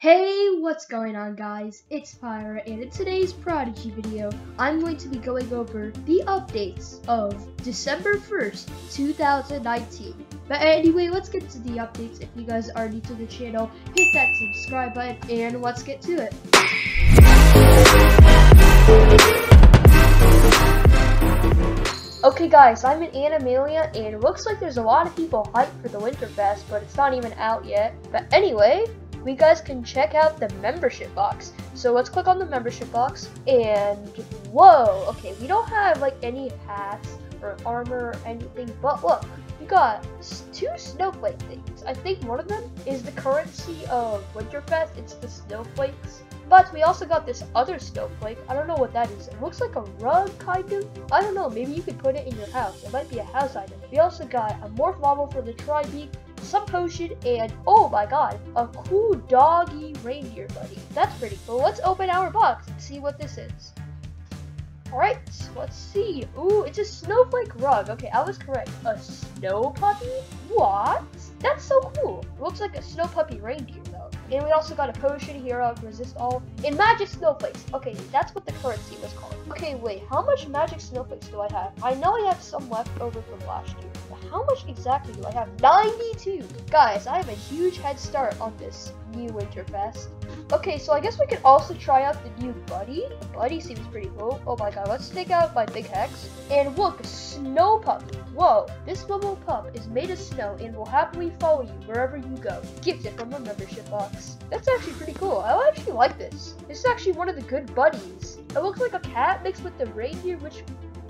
Hey, what's going on guys? It's Pyra and in today's Prodigy video, I'm going to be going over the updates of December 1st, 2019. But anyway, let's get to the updates. If you guys are new to the channel, hit that subscribe button and let's get to it. Okay guys, I'm in Animalia and it looks like there's a lot of people hyped for the Winterfest, but it's not even out yet. But anyway, we guys can check out the membership box. So let's click on the membership box and whoa, okay, we don't have like any hats or armor or anything, but look, we got two snowflake things. I think one of them is the currency of Winterfest, it's the snowflakes. But we also got this other snowflake. I don't know what that is. It looks like a rug, kind of. I don't know. Maybe you could put it in your house. It might be a house item. We also got a morph marble for the Tri-Beak, some potion, and oh my god, a cool doggy reindeer buddy. That's pretty cool. Let's open our box and see what this is. Alright, let's see. Ooh, it's a snowflake rug. Okay, I was correct. A snow puppy? What? That's so cool. It looks like a snow puppy reindeer. And we also got a potion here of resist all. And magic snowflakes. Okay, that's what the currency was called. Okay, wait, how much magic snowflakes do I have? I know I have some left over from last year. But how much exactly do I have? 92! Guys, I have a huge head start on this new Winterfest. Okay, so I guess we could also try out the new Buddy. Buddy seems pretty cool. Oh my god, let's take out my Big Hex. And look, Snow Pup. Whoa, this little pup is made of snow and will happily follow you wherever you go. Gifted from a membership box. That's actually pretty cool. I actually like this. This is actually one of the good buddies. It looks like a cat mixed with the reindeer, which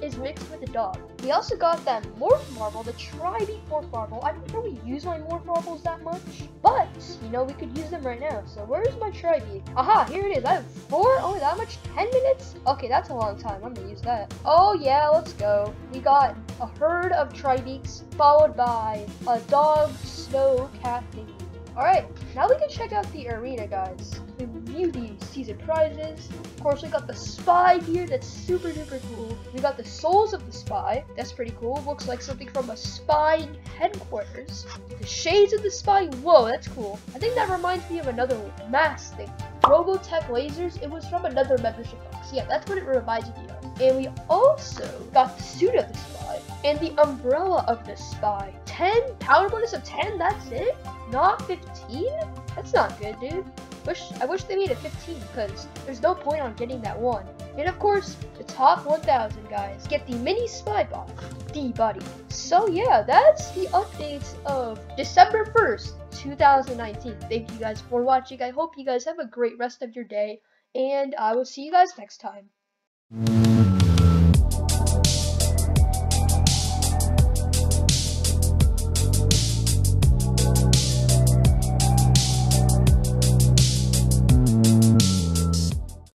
is mixed with a dog. We also got that Morph Marble, the Tri-Beak Morph Marble. I don't really use my Morph Marbles that much, but, you know, we could use them right now. So where's my Tri-Beak? Aha, here it is. I have four, only that much? 10 minutes? Okay, that's a long time. I'm gonna use that. Oh yeah, let's go. We got a herd of Tri-Beaks, followed by a dog, snow, cat thingy. Alright, now we can check out the arena, guys. We view the season prizes. Of course, we got the spy here. That's super duper cool. We got the souls of the spy. That's pretty cool. Looks like something from a spy headquarters. The shades of the spy. Whoa, that's cool. I think that reminds me of another mask thing. Robotech lasers. It was from another membership box. Yeah, that's what it reminds me of. And we also got the suit of the spy and the umbrella of the spy. 10 power bonus of 10. That's it. Not 15? That's not good, dude. Wish I wish they made it 15 because there's no point on getting that one. And of course, the top 1000 guys get the mini spy box, the buddy. So yeah, that's the updates of December 1st, 2019. Thank you guys for watching. I hope you guys have a great rest of your day, and I will see you guys next time.